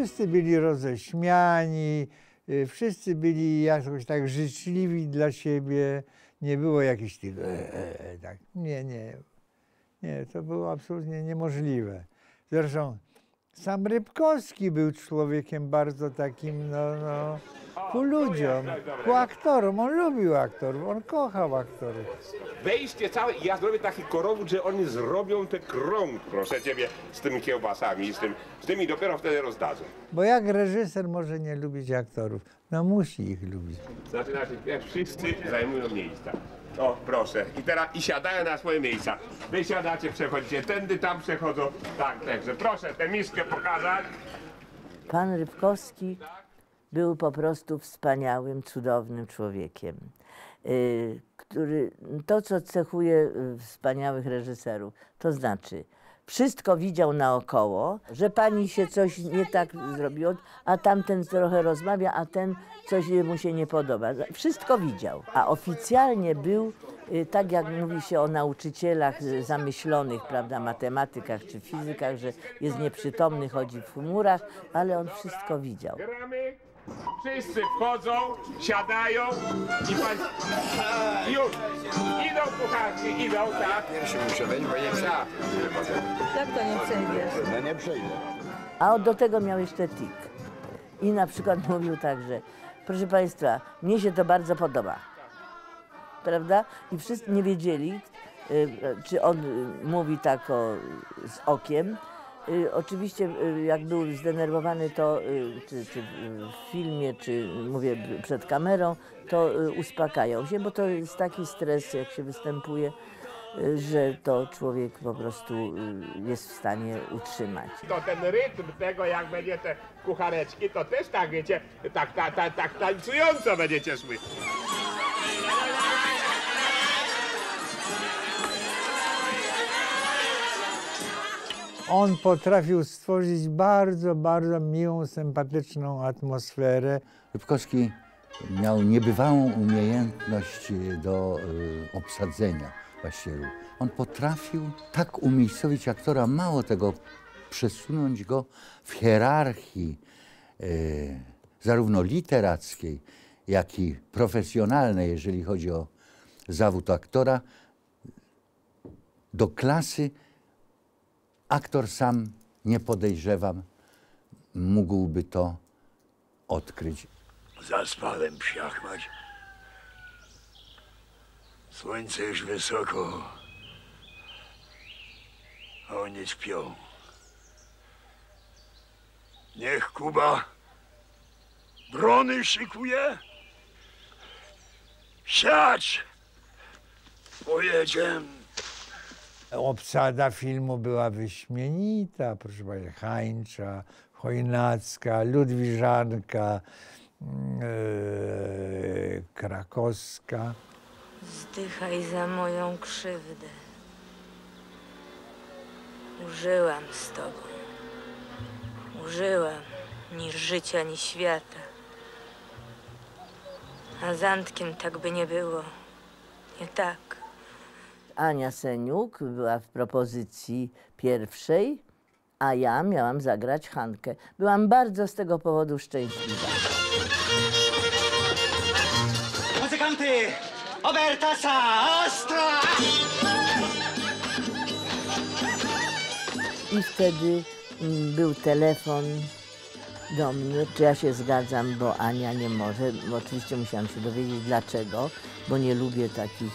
wszyscy byli roześmiani, y, wszyscy byli jakoś tak życzliwi dla siebie. Nie było jakichś tych, e, e, e, tak. Nie, nie. Nie, to było absolutnie niemożliwe. Zresztą sam Rybkowski był człowiekiem bardzo takim, no, no ku ludziom, ku aktorom. On lubił aktorów, on kochał aktorów. Wejście całe i ja zrobię taki korowód, że oni zrobią te krąg, proszę ciebie, z tymi kiełbasami, z, tym, z tymi dopiero wtedy rozdadzą. Bo jak reżyser może nie lubić aktorów? No musi ich lubić. Znaczy, znaczy, jak wszyscy zajmują miejsca. O, proszę. I teraz i siadają na swoje miejsca. Wy siadacie, przechodzicie tędy, tam przechodzą. Tak, także proszę tę miskę pokazać. Pan Rybkowski był po prostu wspaniałym, cudownym człowiekiem, y, który to, co cechuje y, wspaniałych reżyserów, to znaczy wszystko widział naokoło, że pani się coś nie tak zrobiło, a tamten trochę rozmawia, a ten coś mu się nie podoba. Wszystko widział, a oficjalnie był, y, tak jak mówi się o nauczycielach zamyślonych, prawda, matematykach czy fizykach, że jest nieprzytomny, chodzi w chmurach, ale on wszystko widział. Wszyscy wchodzą, siadają i pan... Już. Idą kucharki, idą, tak. Pierwszy muszę wejść, bo nie przejdę. Jak to nie przejdziesz? No nie przejdę. A on do tego miał jeszcze tik. I na przykład mówił tak, że proszę Państwa, mnie się to bardzo podoba. Prawda? I wszyscy nie wiedzieli, y, czy on y, mówi tak o, z okiem. Y, Oczywiście, y, jak był zdenerwowany, to y, czy, czy w filmie, czy mówię przed kamerą, to uspokajał się, bo to jest taki stres, jak się występuje, że to człowiek po prostu jest w stanie utrzymać. To ten rytm tego, jak będzie te kuchareczki, to też tak, wiecie, tak, tak, tak, tak tańcująco będziecie szły. On potrafił stworzyć bardzo, bardzo miłą, sympatyczną atmosferę. Rybkowski miał niebywałą umiejętność do y, obsadzenia właśnie ról. On potrafił tak umiejscowić aktora, mało tego, przesunąć go w hierarchii y, zarówno literackiej, jak i profesjonalnej, jeżeli chodzi o zawód aktora, do klasy aktor sam, nie podejrzewam, mógłby to odkryć. Zaspałem psiachmać. Słońce już wysoko. A oni śpią. Niech Kuba drony szykuje. Siać! Pojedziemy. Obsada filmu była wyśmienita, proszę Państwa, Hańcza, Chojnacka, Ludwiżanka, e, Krakowska. Zdychaj za moją krzywdę. Użyłam z tobą. Użyłam ni życia, ni świata. A z Antkiem tak by nie było. Nie tak. Ania Seniuk była w propozycji pierwszej, a ja miałam zagrać Hankę. Byłam bardzo z tego powodu szczęśliwa. Muzykanty! Obertasa! Ostra! I wtedy mm, był telefon do mnie, czy ja się zgadzam, bo Ania nie może. Oczywiście musiałam się dowiedzieć dlaczego, bo nie lubię takich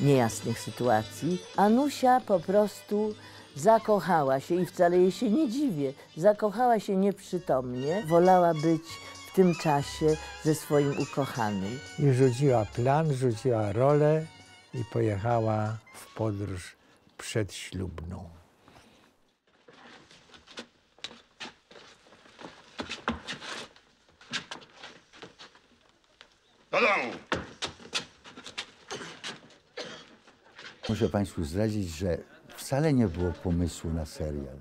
y, niejasnych sytuacji. Anusia po prostu zakochała się i wcale jej się nie dziwię. Zakochała się nieprzytomnie, wolała być w tym czasie ze swoim ukochanym. I rzuciła plan, rzuciła rolę i pojechała w podróż przedślubną. Do domu. Muszę Państwu zdradzić, że wcale nie było pomysłu na serial.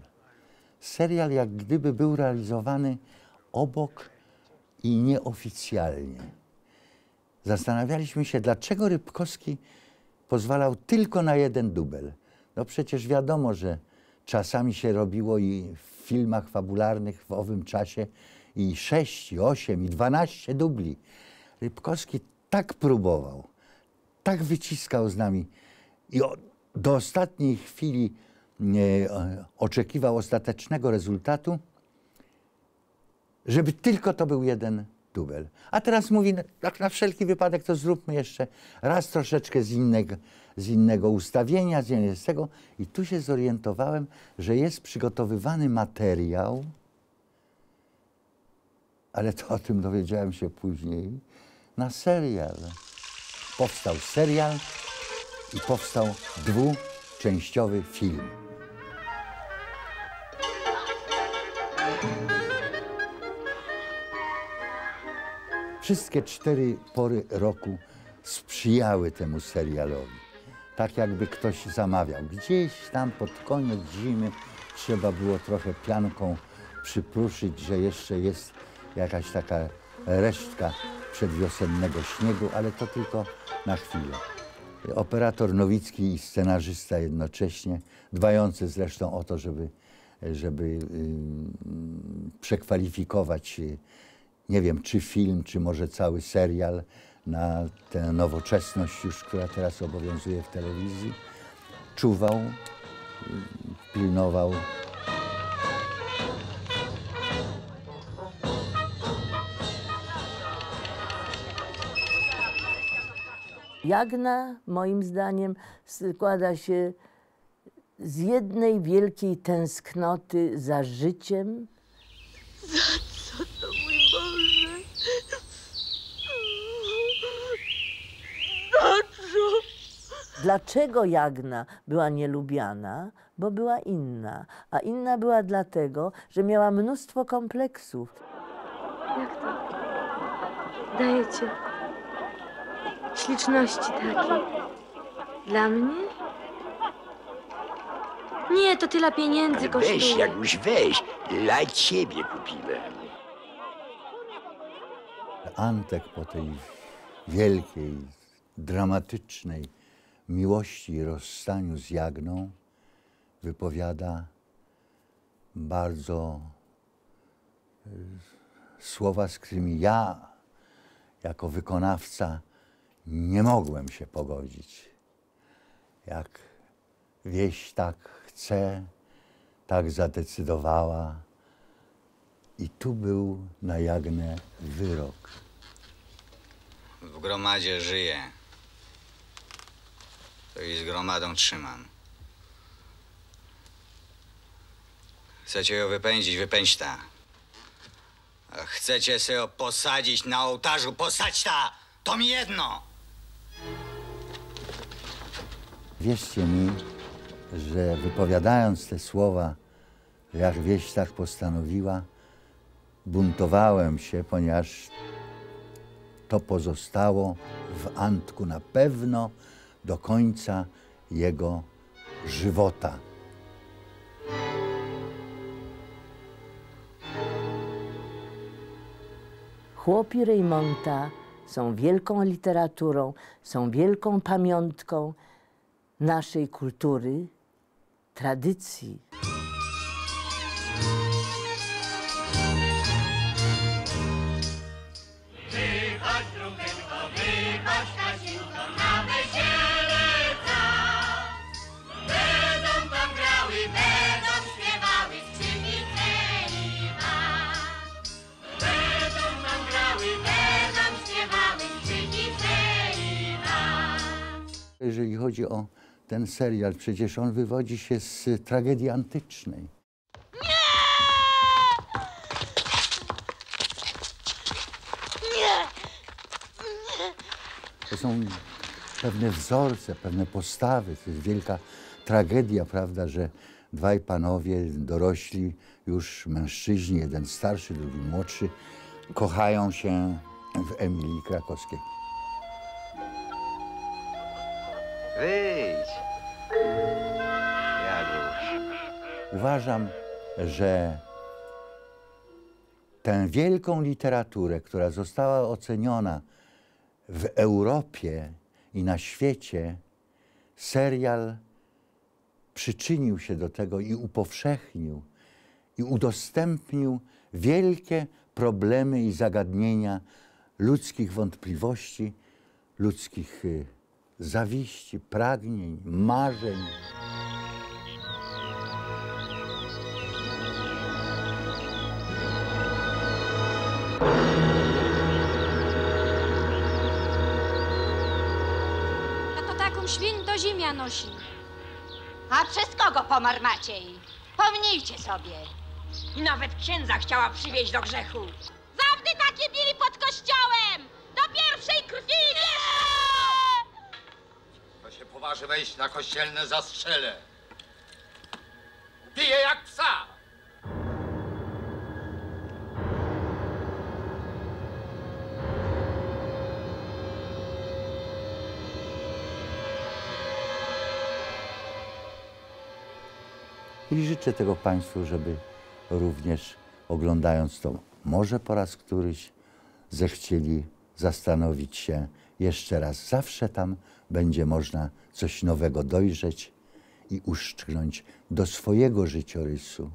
Serial jak gdyby był realizowany obok i nieoficjalnie. Zastanawialiśmy się, dlaczego Rybkowski pozwalał tylko na jeden dubel. No przecież wiadomo, że czasami się robiło i filmach fabularnych w owym czasie i 6, i 8, i 12 dubli. Rybkowski tak próbował, tak wyciskał z nami i do ostatniej chwili e, oczekiwał ostatecznego rezultatu, żeby tylko to był jeden dubel. A teraz mówi, tak na wszelki wypadek to zróbmy jeszcze raz troszeczkę z innego, z innego ustawienia, z innego. I tu się zorientowałem, że jest przygotowywany materiał, ale to o tym dowiedziałem się później, na serial. Powstał serial i powstał dwuczęściowy film. Wszystkie cztery pory roku sprzyjały temu serialowi. Tak jakby ktoś zamawiał. Gdzieś tam pod koniec zimy trzeba było trochę pianką przypruszyć, że jeszcze jest jakaś taka resztka przedwiosennego śniegu, ale to tylko na chwilę. Operator Nowicki i scenarzysta jednocześnie, dbający zresztą o to, żeby, żeby y, przekwalifikować y, nie wiem, czy film, czy może cały serial na tę nowoczesność już, która teraz obowiązuje w telewizji. Czuwał, y, pilnował. Jagna, moim zdaniem, składa się z jednej wielkiej tęsknoty za życiem, Co to mój Boże? Dlaczego? Dlaczego Jagna była nielubiana? Bo była inna. A inna była dlatego, że miała mnóstwo kompleksów. Jak to? Dajecie śliczności takie. Dla mnie? Nie, to tyle pieniędzy Weź, kosztuje. Jaguś, weź. Dla ciebie kupiłem. Antek po tej wielkiej, dramatycznej miłości i rozstaniu z Jagną wypowiada bardzo y, słowa, z którymi ja jako wykonawca nie mogłem się pogodzić. Jak wieś tak chce, tak zadecydowała. I tu był na Jagnę wyrok. W gromadzie żyję. To i z gromadą trzymam. Chcecie ją wypędzić, wypędź ta. A chcecie sobie ją posadzić na ołtarzu, posadź ta! To mi jedno! Wierzcie mi, że wypowiadając te słowa, jak wieś tak postanowiła, buntowałem się, ponieważ to pozostało w Antku na pewno do końca jego żywota. Chłopi Reymonta są wielką literaturą, są wielką pamiątką naszej kultury, tradycji. Będą tam grały, będą śpiewały skrzypice i bas. Będą tam grały, będą śpiewały skrzypice i bas. Jeżeli chodzi o ten serial, przecież on wywodzi się z tragedii antycznej. To są pewne wzorce, pewne postawy. To jest wielka tragedia, prawda, że dwaj panowie dorośli, już mężczyźni, jeden starszy, drugi młodszy, kochają się w Emilii Krakowskiej. Wyjdź! Jaguś. Uważam, że tę wielką literaturę, która została oceniona w Europie i na świecie, serial przyczynił się do tego i upowszechnił i udostępnił wielkie problemy i zagadnienia ludzkich wątpliwości, ludzkich y, zawiści, pragnień, marzeń. A to taką święto ziemia nosi. A przez kogo pomarł Maciej? Pomnijcie sobie. Nawet księdza chciała przywieźć do grzechu. Zawdy takie bili pod kościołem! Do pierwszej krwi Poważy wejść na kościelne zastrzele. Pije jak psa. I życzę tego Państwu, żeby również oglądając to może po raz któryś zechcieli zastanowić się jeszcze raz. Zawsze tam będzie można coś nowego dojrzeć i uszczknąć do swojego życiorysu.